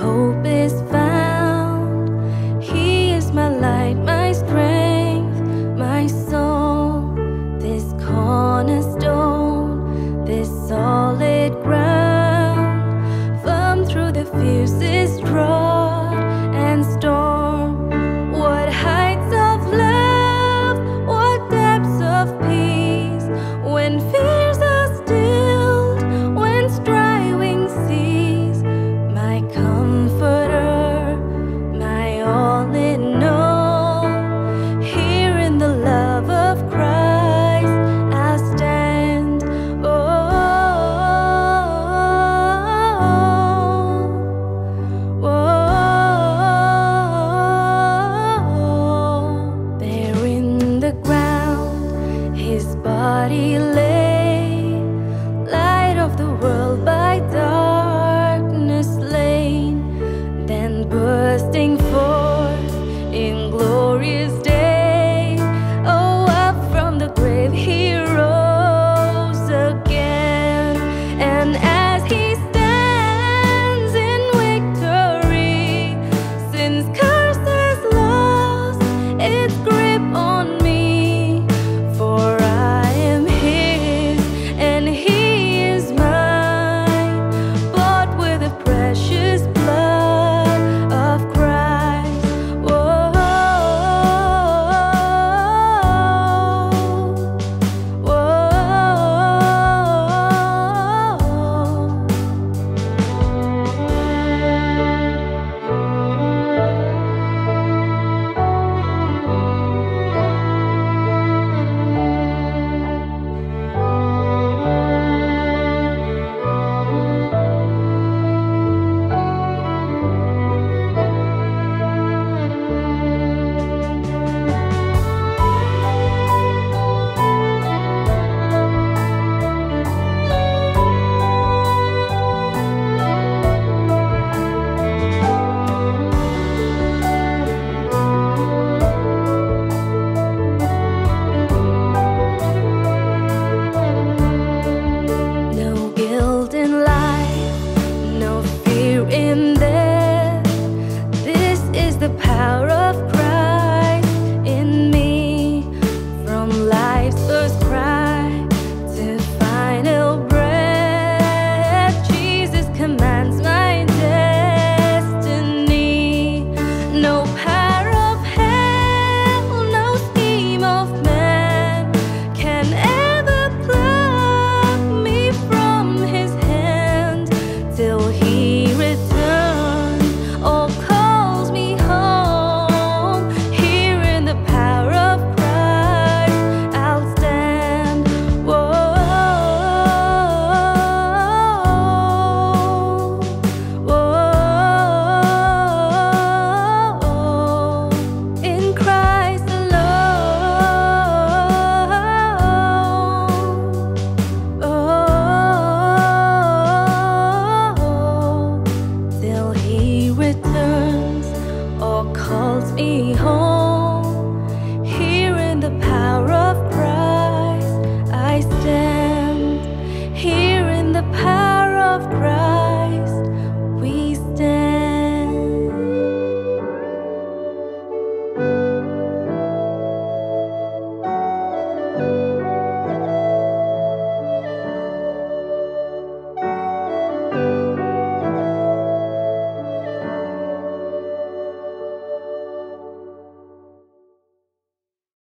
hope is found. He is my light, my body lay Light of the world by darkness slain, Then bursting forth in glorious day. Oh, up from the grave he rose again And as he stands in victory Since calls me home.